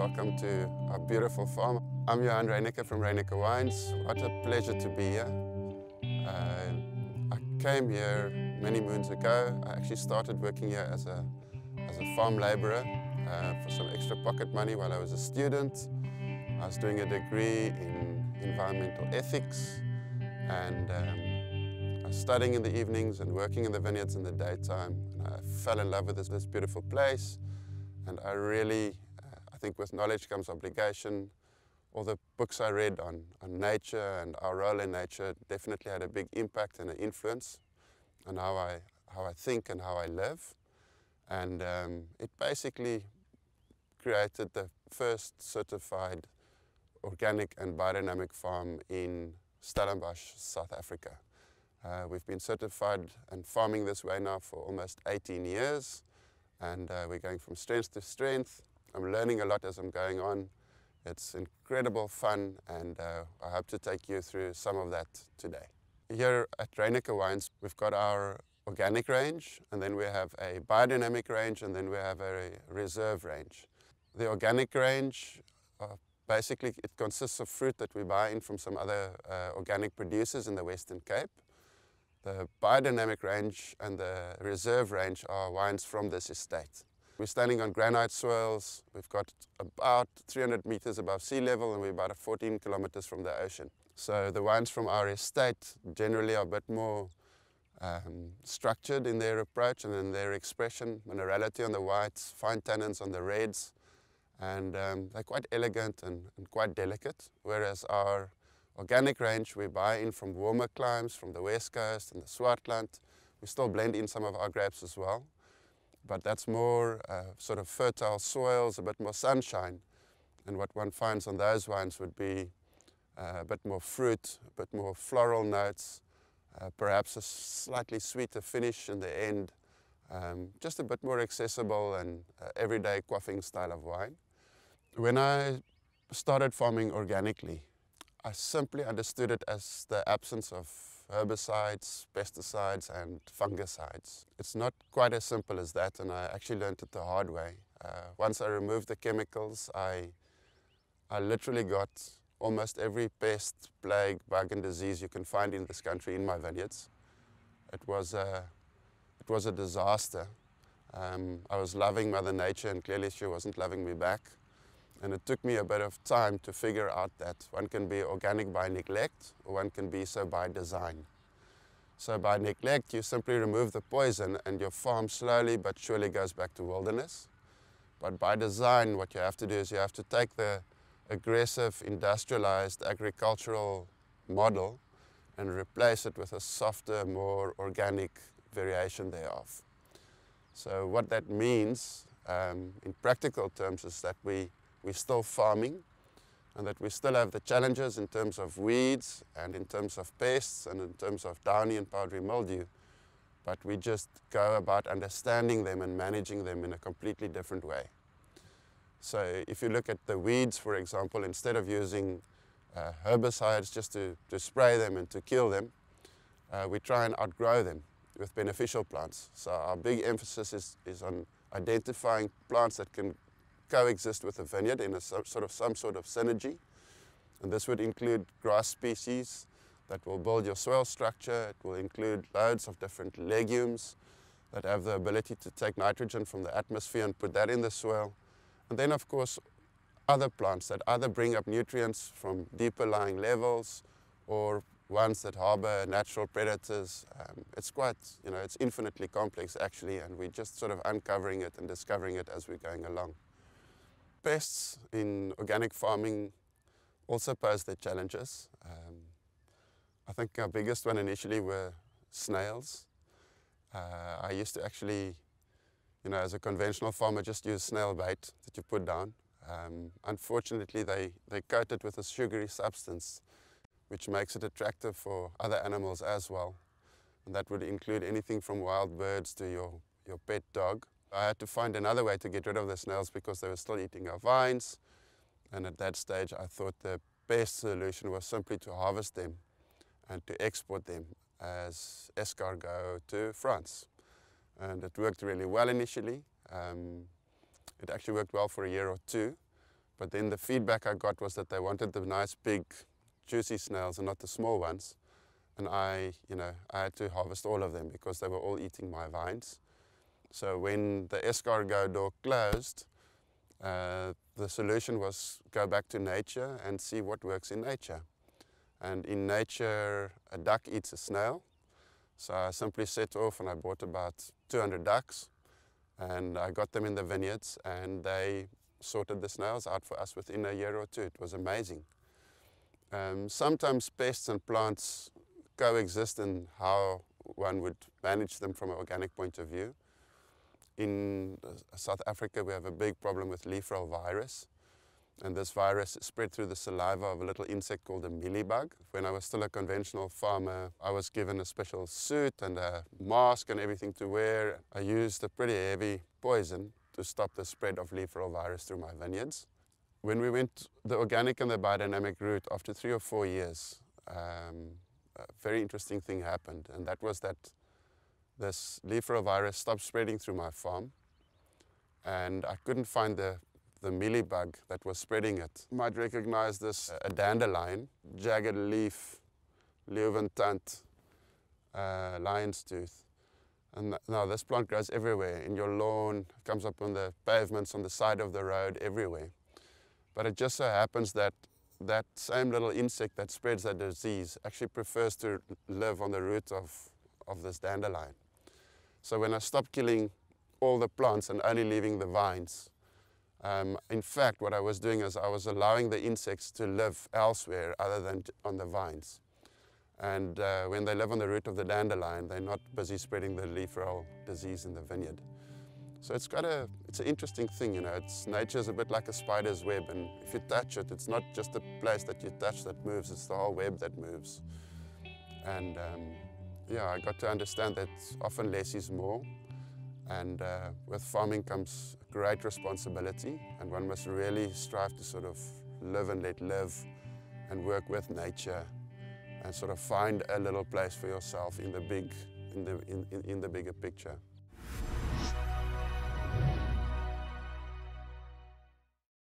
welcome to our beautiful farm. I'm Johan Reyneke from Reyneke Wines. What a pleasure to be here. Uh, I came here many moons ago. I actually started working here as a, as a farm labourer uh, for some extra pocket money while I was a student. I was doing a degree in environmental ethics and um, I was studying in the evenings and working in the vineyards in the daytime. And I fell in love with this, this beautiful place and I really, think with knowledge comes obligation. All the books I read on, on nature and our role in nature definitely had a big impact and an influence on how I, how I think and how I live. And um, it basically created the first certified organic and biodynamic farm in Stellenbosch, South Africa. Uh, we've been certified and farming this way now for almost 18 years and uh, we're going from strength to strength. I'm learning a lot as I'm going on. It's incredible fun and uh, I hope to take you through some of that today. Here at Reyneke Wines, we've got our organic range and then we have a biodynamic range and then we have a reserve range. The organic range, uh, basically it consists of fruit that we buy in from some other uh, organic producers in the Western Cape. The biodynamic range and the reserve range are wines from this estate. We're standing on granite soils. We've got about 300 meters above sea level and we're about 14 kilometers from the ocean. So the wines from our estate generally are a bit more um, structured in their approach and in their expression, minerality on the whites, fine tannins on the reds, and um, they're quite elegant and, and quite delicate, whereas our organic range we buy in from warmer climes, from the west coast and the Swartland. We still blend in some of our grapes as well, but that's more uh, sort of fertile soils, a bit more sunshine. And what one finds on those wines would be uh, a bit more fruit, a bit more floral notes, uh, perhaps a slightly sweeter finish in the end, um, just a bit more accessible and uh, everyday quaffing style of wine. When I started farming organically, I simply understood it as the absence of herbicides, pesticides and fungicides. It's not quite as simple as that and I actually learned it the hard way. Uh, once I removed the chemicals, I, I literally got almost every pest, plague, bug and disease you can find in this country in my vineyards. It was a, it was a disaster. Um, I was loving Mother Nature and clearly she wasn't loving me back. And it took me a bit of time to figure out that one can be organic by neglect or one can be so by design. So by neglect, you simply remove the poison and your farm slowly but surely goes back to wilderness. But by design, what you have to do is you have to take the aggressive, industrialized agricultural model and replace it with a softer, more organic variation thereof. So what that means um, in practical terms is that we we're still farming and that we still have the challenges in terms of weeds and in terms of pests and in terms of downy and powdery mildew. But we just go about understanding them and managing them in a completely different way. So if you look at the weeds, for example, instead of using uh, herbicides just to, to spray them and to kill them, uh, we try and outgrow them with beneficial plants. So our big emphasis is, is on identifying plants that can coexist with a vineyard in a sort of some sort of synergy. And this would include grass species that will build your soil structure. It will include loads of different legumes that have the ability to take nitrogen from the atmosphere and put that in the soil. And then of course other plants that either bring up nutrients from deeper lying levels or ones that harbor natural predators. Um, it's quite, you know, it's infinitely complex actually and we're just sort of uncovering it and discovering it as we're going along. Pests in organic farming also pose their challenges. Um, I think our biggest one initially were snails. Uh, I used to actually, you know, as a conventional farmer, just use snail bait that you put down. Um, unfortunately, they, they coat it with a sugary substance, which makes it attractive for other animals as well. And that would include anything from wild birds to your, your pet dog. I had to find another way to get rid of the snails because they were still eating our vines. And at that stage, I thought the best solution was simply to harvest them and to export them as escargot to France. And it worked really well initially. Um, it actually worked well for a year or two. But then the feedback I got was that they wanted the nice big juicy snails and not the small ones. And I, you know, I had to harvest all of them because they were all eating my vines. So when the escargot door closed, uh, the solution was go back to nature and see what works in nature. And in nature, a duck eats a snail. So I simply set off and I bought about 200 ducks and I got them in the vineyards and they sorted the snails out for us within a year or two. It was amazing. Um, sometimes pests and plants coexist in how one would manage them from an organic point of view. In South Africa, we have a big problem with leaf roll virus. And this virus spread through the saliva of a little insect called a mealybug. When I was still a conventional farmer, I was given a special suit and a mask and everything to wear. I used a pretty heavy poison to stop the spread of leaf roll virus through my vineyards. When we went the organic and the biodynamic route, after three or four years, um, a very interesting thing happened, and that was that this virus stopped spreading through my farm, and I couldn't find the the mealybug that was spreading it. You might recognize this a dandelion, jagged leaf, Leuwentant, uh, lion's tooth. And now this plant grows everywhere, in your lawn, comes up on the pavements, on the side of the road, everywhere. But it just so happens that that same little insect that spreads that disease actually prefers to live on the root of, of this dandelion. So when I stopped killing all the plants and only leaving the vines, um, in fact, what I was doing is I was allowing the insects to live elsewhere other than on the vines. And uh, when they live on the root of the dandelion, they're not busy spreading the leaf roll disease in the vineyard. So it's got a, it's an interesting thing, you know, it's, nature's a bit like a spider's web and if you touch it, it's not just the place that you touch that moves, it's the whole web that moves. And um, yeah, I got to understand that often less is more. And uh, with farming comes great responsibility and one must really strive to sort of live and let live and work with nature and sort of find a little place for yourself in the big, in the, in, in, in the bigger picture.